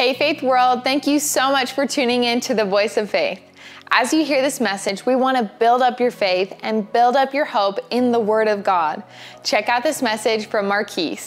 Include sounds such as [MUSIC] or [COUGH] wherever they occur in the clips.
Hey, Faith World, thank you so much for tuning in to the Voice of Faith. As you hear this message, we want to build up your faith and build up your hope in the Word of God. Check out this message from Marquis.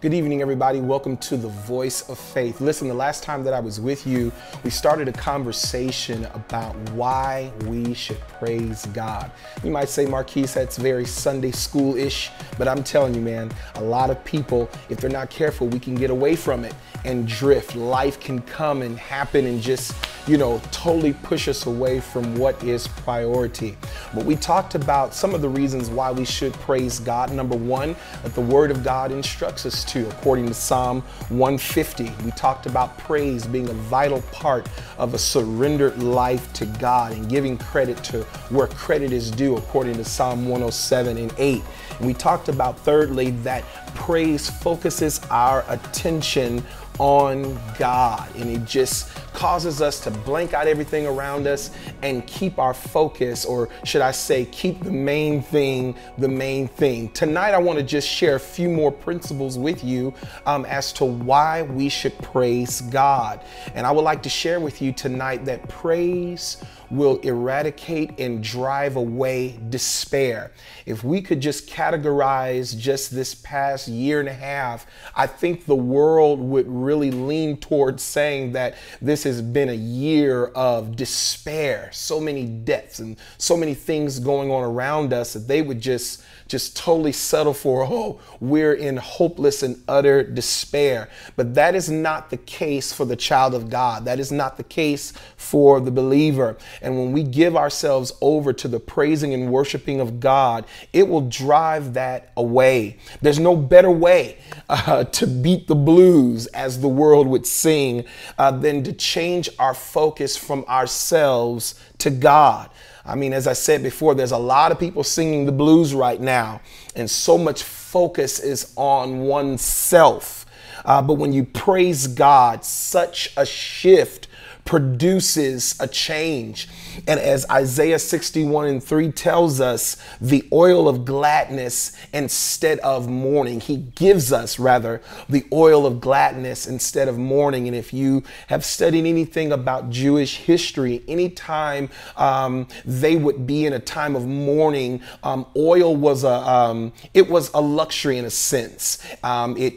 Good evening, everybody. Welcome to the Voice of Faith. Listen, the last time that I was with you, we started a conversation about why we should praise God. You might say, Marquis, that's very Sunday school ish, but I'm telling you, man, a lot of people, if they're not careful, we can get away from it and drift. Life can come and happen and just, you know, totally push us away from what is priority. But we talked about some of the reasons why we should praise God. Number one, that the Word of God instructs us according to Psalm 150. We talked about praise being a vital part of a surrendered life to God and giving credit to where credit is due, according to Psalm 107 and 8. We talked about, thirdly, that praise focuses our attention on God. And it just causes us to blank out everything around us and keep our focus, or should I say, keep the main thing the main thing. Tonight, I want to just share a few more principles with you um, as to why we should praise God. And I would like to share with you tonight that praise will eradicate and drive away despair. If we could just categorize just this past year and a half, I think the world would really lean towards saying that this has been a year of despair, so many deaths and so many things going on around us that they would just just totally settle for, oh, we're in hopeless and utter despair. But that is not the case for the child of God. That is not the case for the believer. And when we give ourselves over to the praising and worshiping of God, it will drive that away. There's no better way uh, [LAUGHS] to beat the blues, as the world would sing, uh, than to change our focus from ourselves to God. I mean, as I said before, there's a lot of people singing the blues right now, and so much focus is on oneself. Uh, but when you praise God, such a shift produces a change. And as Isaiah 61 and 3 tells us, the oil of gladness instead of mourning. He gives us, rather, the oil of gladness instead of mourning. And if you have studied anything about Jewish history, anytime um, they would be in a time of mourning, um, oil was a um, it was a luxury in a sense. Um, it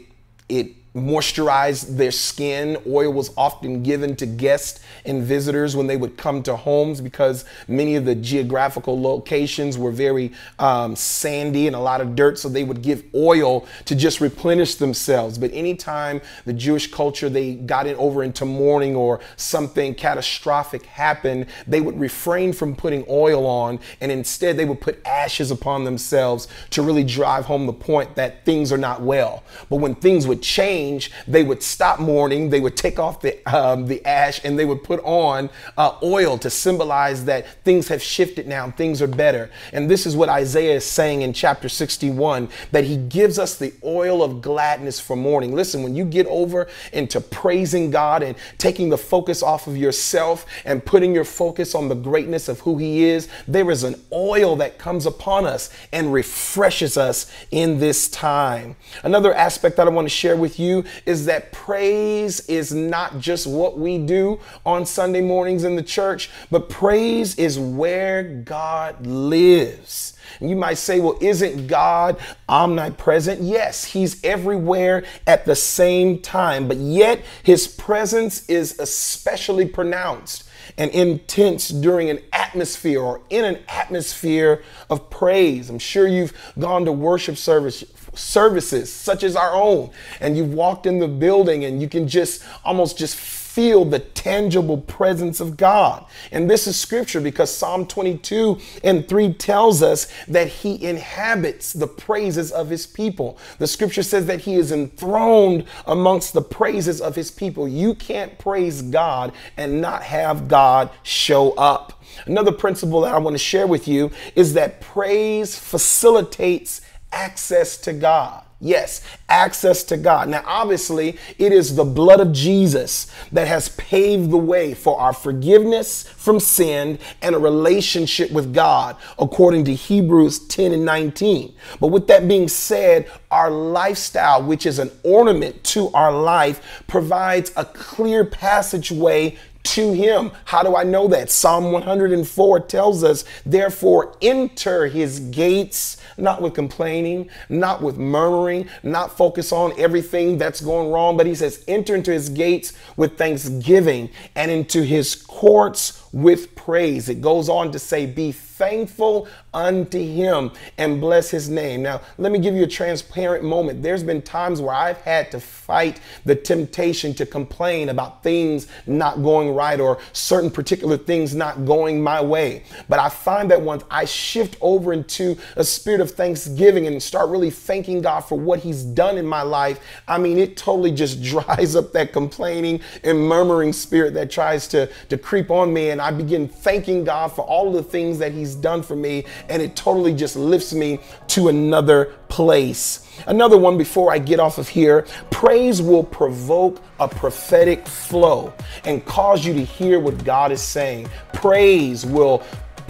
it moisturize their skin. Oil was often given to guests and visitors when they would come to homes because many of the geographical locations were very um, sandy and a lot of dirt. So they would give oil to just replenish themselves. But anytime the Jewish culture they got it over into mourning or something catastrophic happened, they would refrain from putting oil on and instead they would put ashes upon themselves to really drive home the point that things are not well. But when things would change, change, they would stop mourning, they would take off the, um, the ash, and they would put on uh, oil to symbolize that things have shifted now, things are better. And this is what Isaiah is saying in chapter 61 that he gives us the oil of gladness for mourning. Listen, when you get over into praising God and taking the focus off of yourself and putting your focus on the greatness of who he is, there is an oil that comes upon us and refreshes us in this time. Another aspect that I want to share with you is that praise is not just what we do on Sunday mornings in the church, but praise is where God lives. You might say, well, isn't God omnipresent? Yes, He's everywhere at the same time, but yet His presence is especially pronounced and intense during an atmosphere or in an atmosphere of praise. I'm sure you've gone to worship service services such as our own and you've walked in the building and you can just almost just feel the tangible presence of God. And this is scripture because Psalm 22 and 3 tells us that he inhabits the praises of his people. The scripture says that he is enthroned amongst the praises of his people. You can't praise God and not have God show up. Another principle that I want to share with you is that praise facilitates access to God. Yes, access to God. Now, obviously, it is the blood of Jesus that has paved the way for our forgiveness from sin and a relationship with God, according to Hebrews 10 and 19. But with that being said, our lifestyle, which is an ornament to our life, provides a clear passageway to him. How do I know that? Psalm 104 tells us, therefore, enter his gates, not with complaining, not with murmuring, not focus on everything that's going wrong, but he says, enter into his gates with thanksgiving and into his courts with praise. It goes on to say, be thankful unto him and bless his name. Now, let me give you a transparent moment. There's been times where I've had to fight the temptation to complain about things not going right or certain particular things not going my way. But I find that once I shift over into a spirit of thanksgiving and start really thanking God for what he's done in my life, I mean, it totally just [LAUGHS] dries up that complaining and murmuring spirit that tries to, to creep on me. And I begin thanking God for all the things that he's done for me and it totally just lifts me to another place. Another one before I get off of here praise will provoke a prophetic flow and cause you to hear what God is saying. Praise will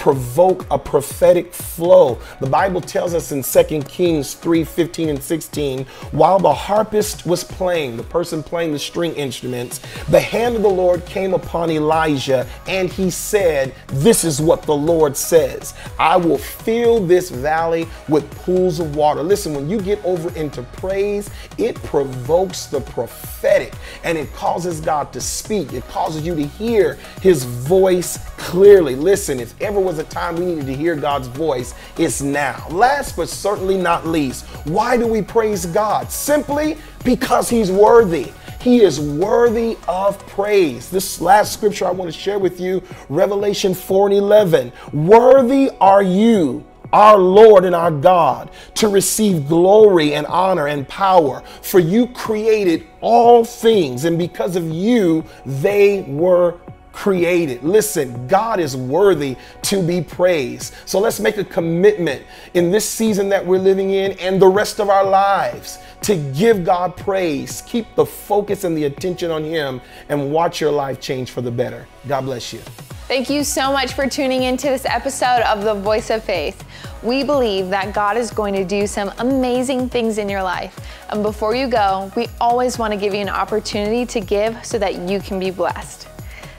provoke a prophetic flow. The Bible tells us in 2 Kings 3 15 and 16, while the harpist was playing, the person playing the string instruments, the hand of the Lord came upon Elijah and he said, This is what the Lord says I will fill this valley with pools of water. Listen, when you get over into praise, it provokes the prophetic and it causes God to speak. It causes you to hear his voice clearly. Listen, if ever was a time we needed to hear God's voice, it's now. Last but certainly not least, why do we praise God? Simply because He's worthy. He is worthy of praise. This last scripture I want to share with you, Revelation 4 and 11. Worthy are you our Lord and our God, to receive glory and honor and power. For you created all things, and because of you, they were created. Listen, God is worthy to be praised. So let's make a commitment in this season that we're living in and the rest of our lives to give God praise. Keep the focus and the attention on Him and watch your life change for the better. God bless you. Thank you so much for tuning into this episode of The Voice of Faith. We believe that God is going to do some amazing things in your life. And before you go, we always want to give you an opportunity to give so that you can be blessed.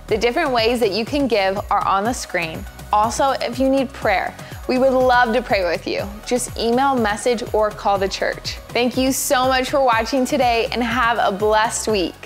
The different ways that you can give are on the screen. Also, if you need prayer, we would love to pray with you. Just email, message, or call the church. Thank you so much for watching today and have a blessed week.